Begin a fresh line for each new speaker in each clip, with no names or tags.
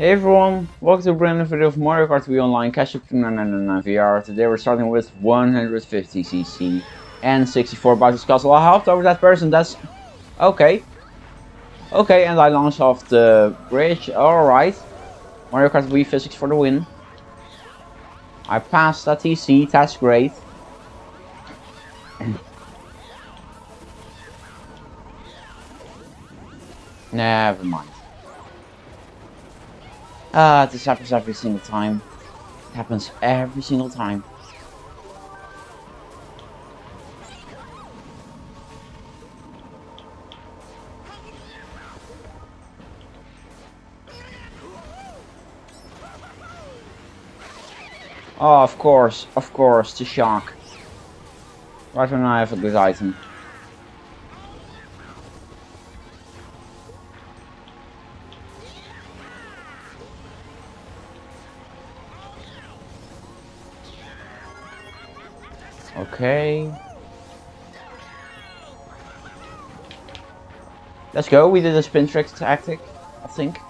Hey everyone, welcome to a brand new video of Mario Kart Wii Online Catch Up VR. Today we're starting with 150cc and 64 Bowser's Castle. I hopped over that person, that's... Okay. Okay, and I launched off the bridge, alright. Mario Kart Wii physics for the win. I passed that TC, that's great. Never mind. Ah, uh, this happens every single time. It happens every single time. Oh, of course, of course, the shock. Right when I have a good item. Okay. Let's go. We did a spin trick tactic, I think.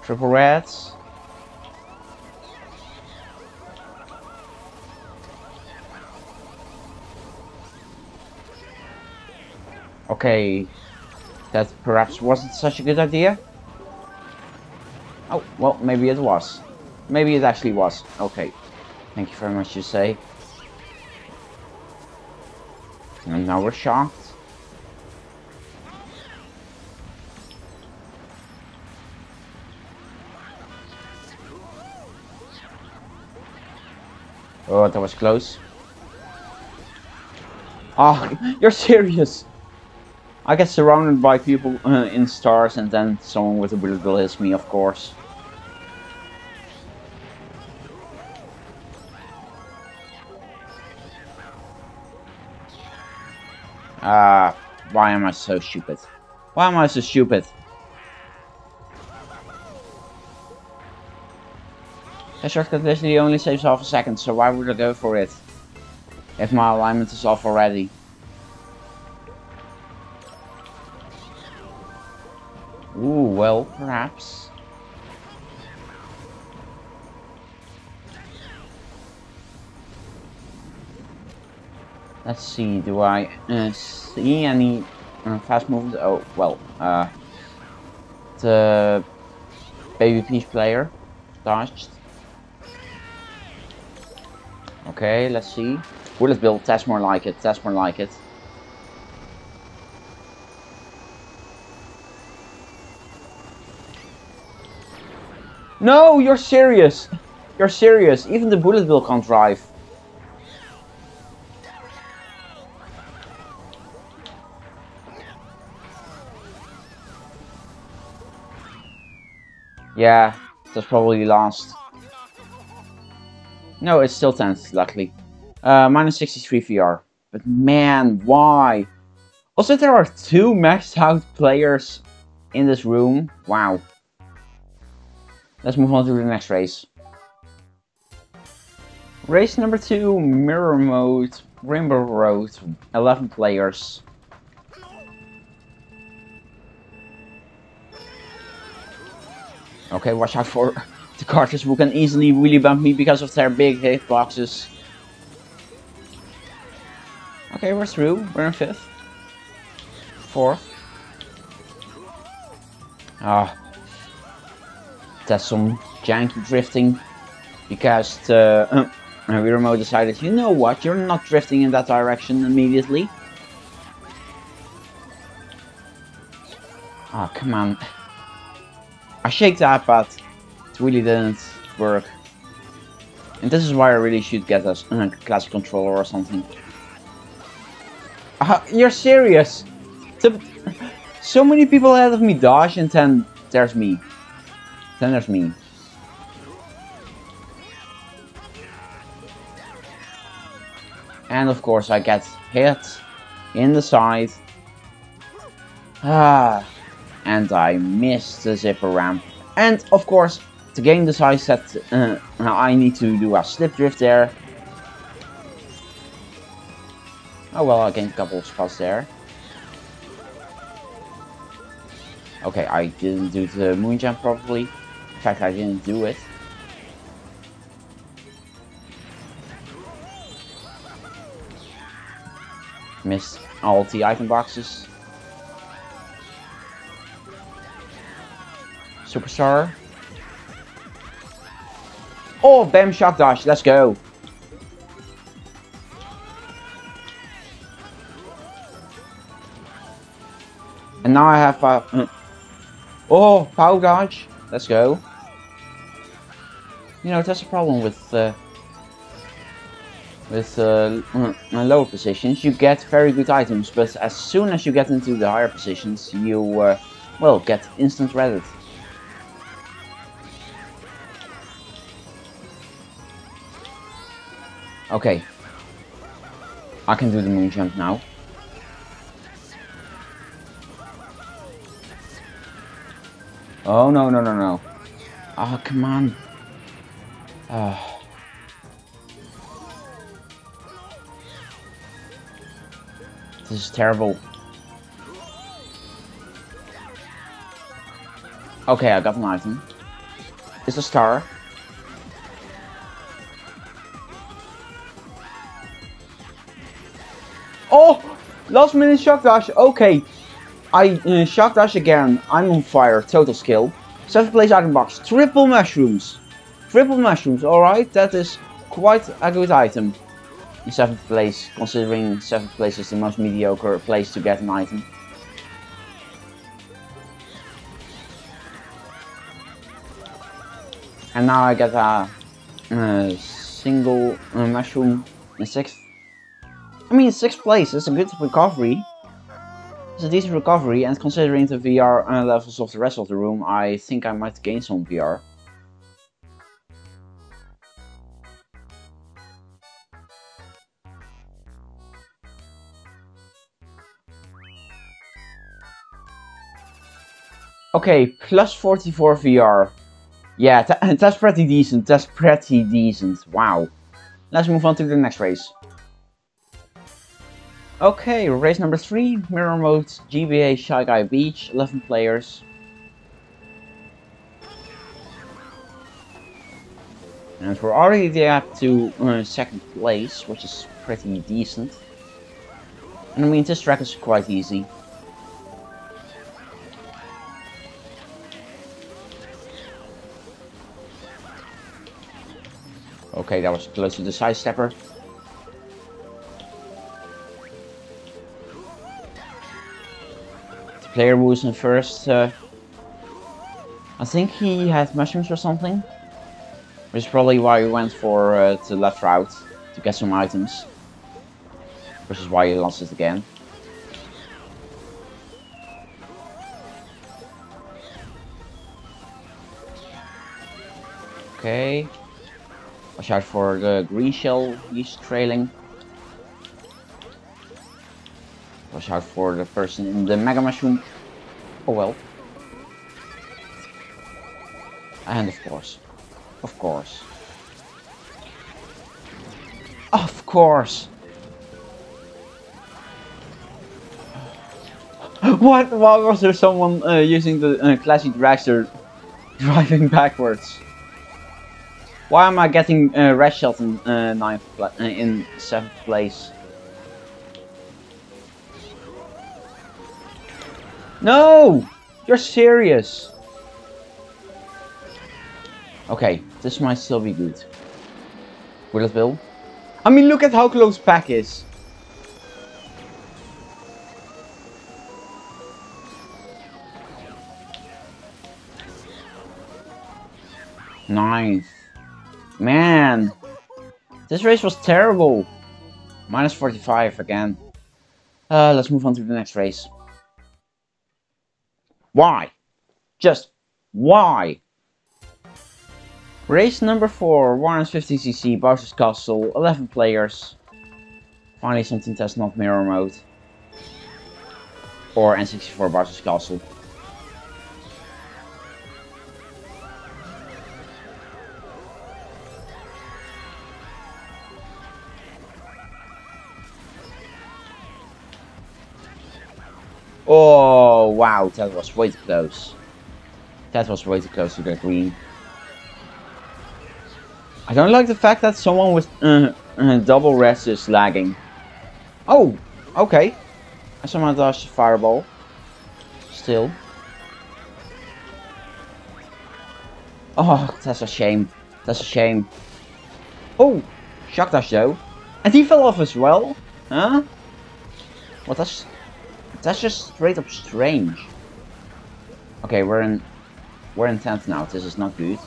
Triple reds. Okay, that perhaps wasn't such a good idea. Oh, well, maybe it was. Maybe it actually was. Okay. Thank you very much, you say. And now we're shocked. Oh, that was close. Oh, you're serious! I get surrounded by people uh, in stars and then someone with a bullet bill hits me, of course. Ah, uh, why am I so stupid? Why am I so stupid? The shortcut literally only saves half a second, so why would I go for it? If my alignment is off already. Ooh, well, perhaps. Let's see, do I uh, see any uh, fast movement? Oh, well, uh, the Baby Peach player dodged. Okay, let's see. Bullet Bill, test more like it, test more like it. No, you're serious. You're serious. Even the bullet bill can't drive. Yeah, that's probably last. No, it's still 10th, luckily. Uh, minus 63 VR. But man, why? Also, there are two maxed out players in this room. Wow. Let's move on to the next race. Race number two, Mirror Mode, Rainbow Road, 11 players. Okay, watch out for the cartridge who can easily really bump me because of their big hitboxes. Okay, we're through. We're in fifth. Fourth. Ah, that's some janky drifting because the uh, remote decided, you know what, you're not drifting in that direction immediately. Oh, come on. I shake that, but it really didn't work. And this is why I really should get a uh, classic controller or something. Uh, you're serious? so many people ahead of me dodge and then there's me. Then there's me. And of course I get hit in the side. Ah, and I missed the zipper ramp. And of course, to gain the size that uh, I need to do a slip drift there. Oh well, I gained a couple of spots there. Okay, I didn't do the moon jump properly. In fact, I didn't do it. Missed all the item boxes. Superstar. Oh, bam, shock dash, let's go. And now I have uh, Oh, power dodge. Let's go. You know, that's a problem with uh, with uh, my lower positions. You get very good items, but as soon as you get into the higher positions, you, uh, well, get instant Reddit. Okay. I can do the moon jump now. Oh, no, no, no, no. Oh, come on. Oh. This is terrible. Okay, I got an item. It's a star. Last minute shock dash. Okay, I uh, shock dash again. I'm on fire. Total skill. Seventh place item box. Triple mushrooms. Triple mushrooms. Alright, that is quite a good item. In seventh place, considering seventh place is the most mediocre place to get an item. And now I get a, a single uh, mushroom in sixth. I mean, sixth place is a good recovery. It's a decent recovery, and considering the VR levels of the rest of the room, I think I might gain some VR. Okay, plus 44 VR. Yeah, that's pretty decent, that's pretty decent, wow. Let's move on to the next race. Okay, race number 3, Mirror Mode, GBA Shy Guy Beach, 11 players. And we're already up to uh, second place, which is pretty decent. And I mean, this track is quite easy. Okay, that was close to the side player was in first, uh, I think he had mushrooms or something. Which is probably why he went for uh, the left route to get some items. Which is why he lost it again. Okay. Watch out for the green shell he's trailing. Watch out for the person in the Mega Mushroom. Oh well. And of course. Of course. Of course! what? Why was there someone uh, using the uh, classic dragster driving backwards? Why am I getting uh, red uh, ninth uh, in seventh place? No! You're serious! Okay, this might still be good. Will it will? I mean, look at how close Pack is. Ninth. Man! This race was terrible! Minus 45 again. Uh, let's move on to the next race. Why? Just why? Race number 4, 150cc Bowser's Castle, 11 players. Finally something that's not mirror mode. Or N64 Bowser's Castle. Oh, wow, that was way too close. That was way too close to the green. I don't like the fact that someone with uh, uh, double rest is lagging. Oh, okay. I somehow dodged fireball. Still. Oh, that's a shame. That's a shame. Oh, shock dash though. And he fell off as well. Huh? Well, that's that's just straight up strange. Okay, we're in we're in 10th now. This is not good.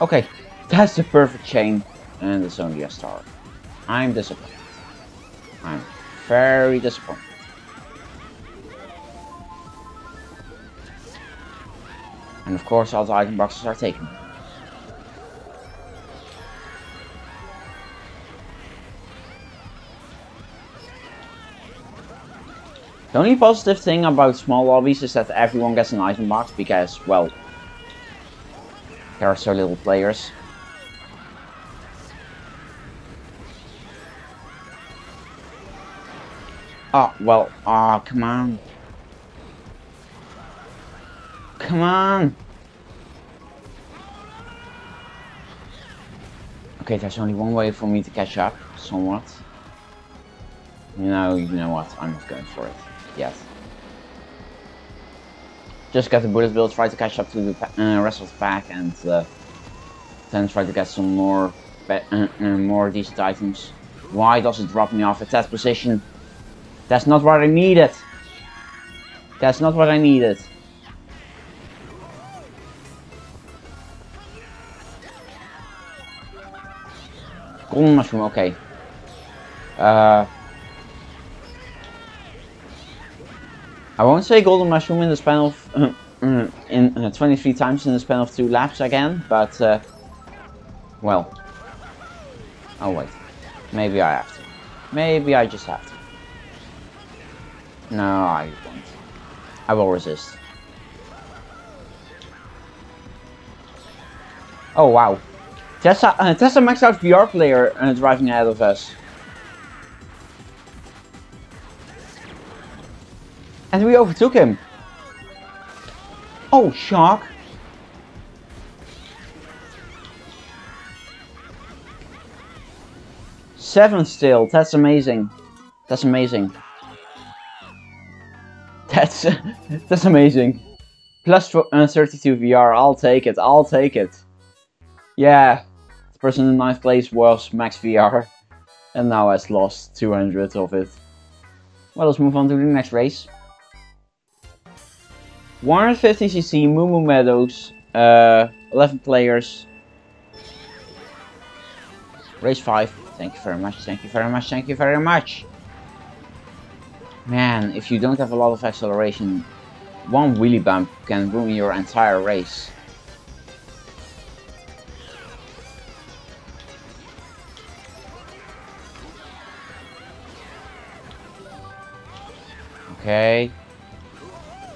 Okay, that's the perfect chain, and it's only a star. I'm disappointed. I'm very disappointed. And of course all the item boxes are taken. The only positive thing about small lobbies is that everyone gets an item box because, well, there are so little players. Oh, well, oh, come on. Come on. Okay, there's only one way for me to catch up, somewhat. You know, you know what, I'm not going for it. Yes. Just get the bullet bill, try to catch up to the uh, the pack, and uh, then try to get some more uh, uh, more decent items. Why does it drop me off at that position? That's not what I needed. That's not what I needed. Golden mushroom, okay. Uh, I won't say golden mushroom in the span of in uh, 23 times in the span of two laps again, but uh, well. Oh wait, maybe I have to. Maybe I just have to. No, I won't. I will resist. Oh wow, Tessa, uh, Tessa maxed out VR player uh, driving ahead of us. And we overtook him. Oh, shark. Seven still, that's amazing. That's amazing. That's, that's amazing. Plus uh, 32 VR, I'll take it, I'll take it. Yeah, The person in ninth place was Max VR and now has lost 200 of it. Well, let's move on to the next race. 150cc Moo Moo Meadows, uh, 11 players. Race 5. Thank you very much, thank you very much, thank you very much. Man, if you don't have a lot of acceleration, one wheelie bump can ruin your entire race. Okay.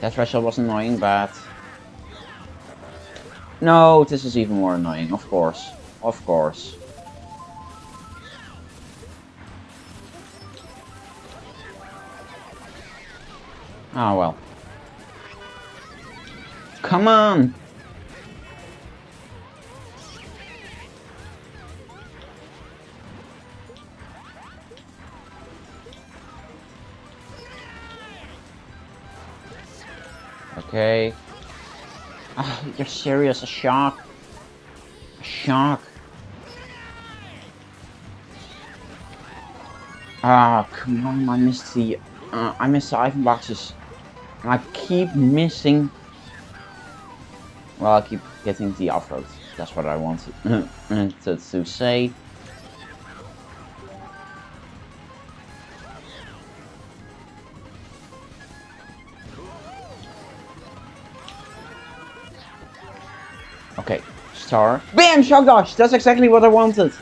That threshold was annoying, but... No, this is even more annoying, of course. Of course. Oh well. Come on! Okay. Oh, you're serious? A shark? A shark? Ah, oh, come on, I missed the... Uh, I missed the item boxes. I keep missing... Well, I keep getting the off-road. That's what I wanted to, to say. Star. BAM! Shock dodge! That's exactly what I wanted!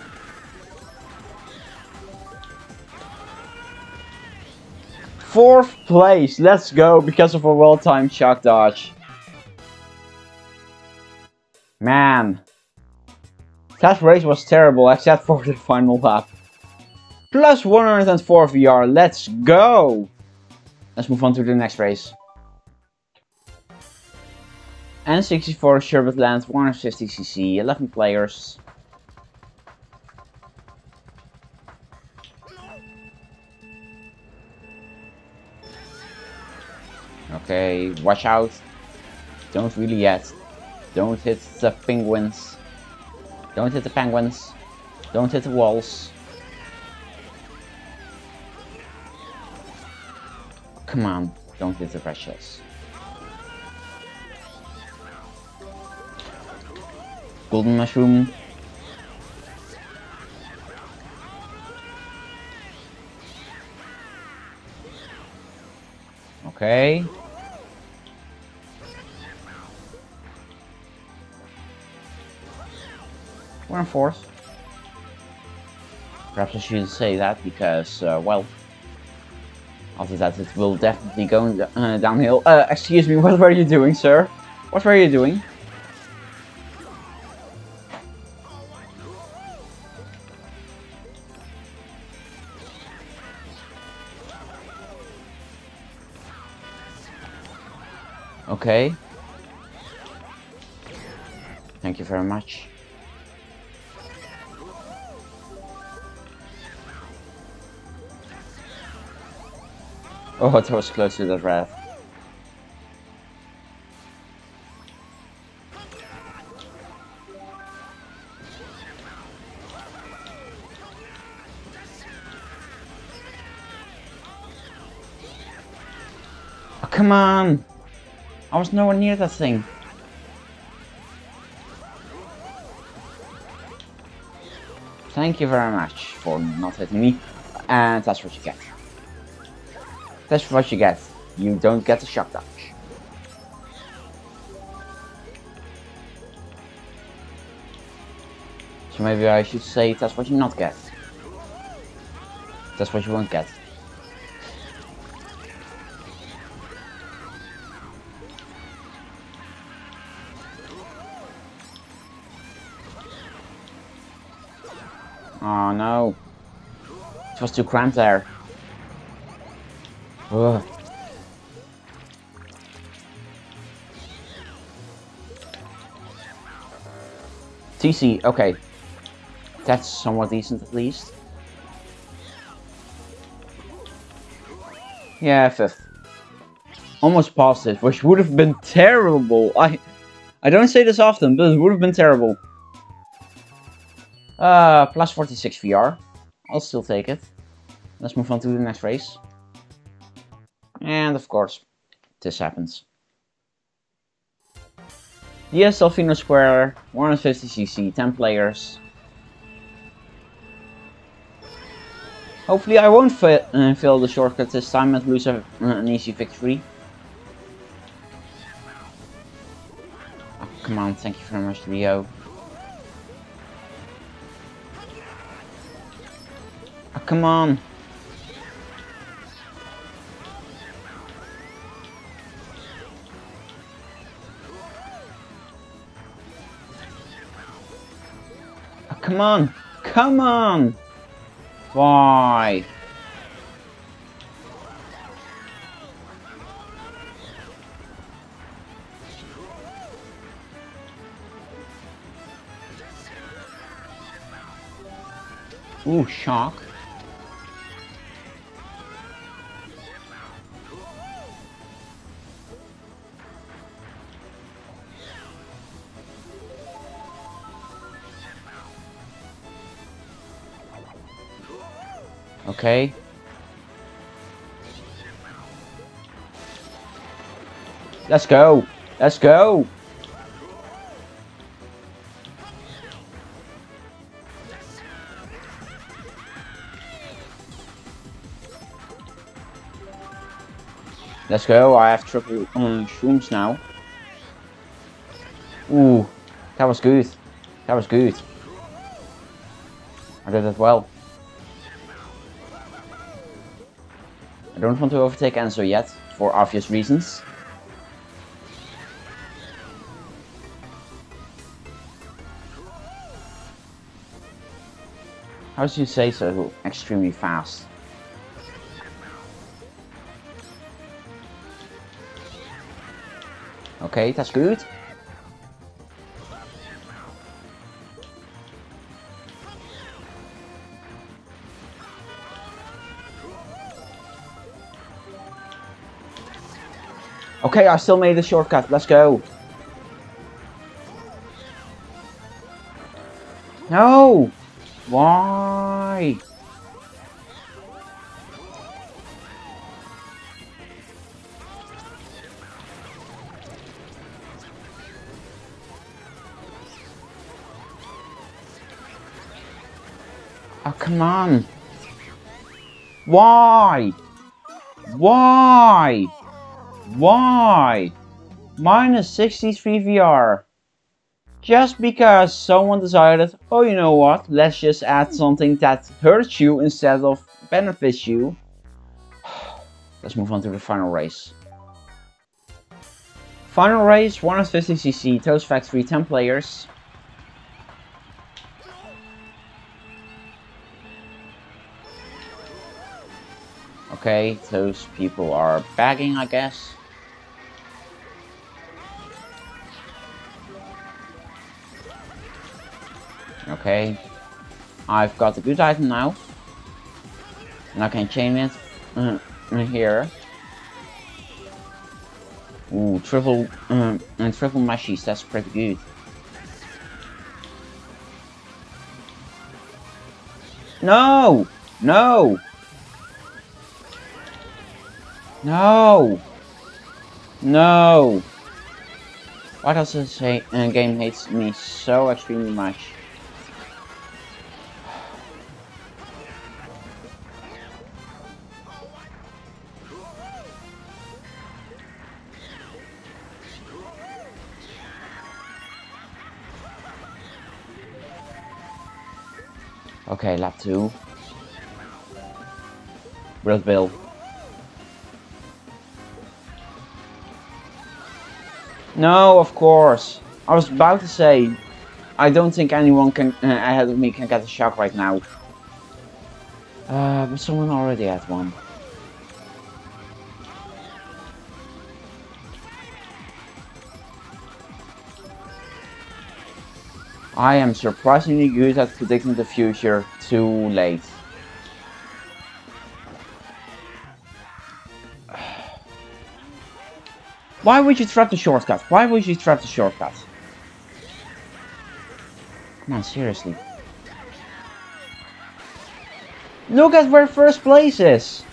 Fourth place, let's go, because of a well-timed shock dodge. Man. That race was terrible, except for the final lap. Plus 104 VR, let's go! let's move on to the next race. N64 Sherbet Land 150cc, 11 players. Okay, watch out. Don't really yet. Don't hit the penguins. Don't hit the penguins. Don't hit the walls. Come on, don't hit the precious. Golden mushroom. Okay. We're in fourth. Perhaps I shouldn't say that because, uh, well, after that it will definitely go uh, downhill. Uh, excuse me, what were you doing, sir? What were you doing? Okay. Thank you very much. Oh, that was close to the wrath. Oh, come on! I was nowhere near that thing. Thank you very much for not hitting me. And that's what you get. That's what you get. You don't get the shock dodge. So maybe I should say that's what you not get. That's what you won't get. It was too cramped there. Ugh. TC, okay. That's somewhat decent at least. Yeah, fifth. Almost past it, which would have been terrible. I I don't say this often, but it would have been terrible. Uh, plus 46 VR. I'll still take it. Let's move on to the next race. And of course, this happens. Yes, Delfino Square, 150cc, 10 players. Hopefully I won't fa uh, fail the shortcut this time and lose a, uh, an easy victory. Oh, come on, thank you very much, Rio. Come on. Oh, come on! Come on! Why? Ooh, shock. Okay. Let's go. Let's go. Let's go. I have triple um, shrooms now. Ooh, that was good. That was good. I did it well. I don't want to overtake Enzo yet, for obvious reasons. How do you say so extremely fast? Okay, that's good. Okay, I still made the shortcut. Let's go. No! Why? Oh, come on. Why? Why? Why? Minus 63 VR. Just because someone decided, oh you know what, let's just add something that hurts you instead of benefits you. let's move on to the final race. Final race, 150cc, Toad's Factory, 10 players. Okay, those people are bagging, I guess. Okay, I've got a good item now. And I can chain it uh, here. Ooh, triple um, and triple meshes, that's pretty good. No! No! No! No! Why does this say, uh, game hates me so extremely much? Okay, lap 2. Red Bill. No, of course. I was about to say, I don't think anyone can uh, ahead of me can get a shock right now. Uh, but someone already had one. I am surprisingly good at predicting the future too late. Why would you trap the shortcut? Why would you trap the shortcut? Come on, seriously. Look at where first place is!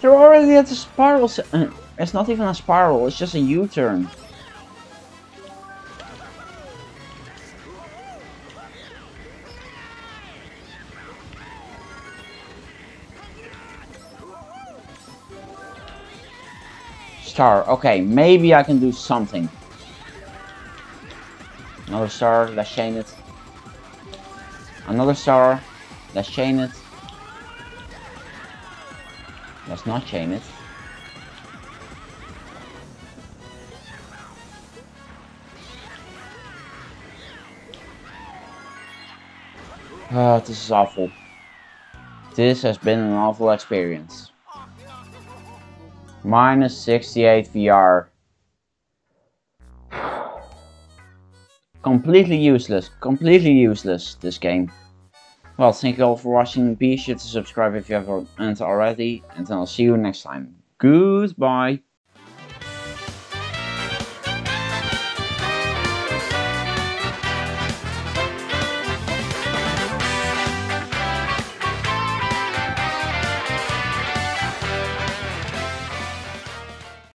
They're already at the spiral uh, It's not even a spiral, it's just a U-turn. Star. Okay, maybe I can do something. Another star. Let's chain it. Another star. Let's chain it. Let's not chain it. Oh, this is awful. This has been an awful experience. Minus 68 VR. completely useless. Completely useless, this game. Well, thank you all for watching. Be sure to subscribe if you haven't already. And I'll see you next time. Goodbye.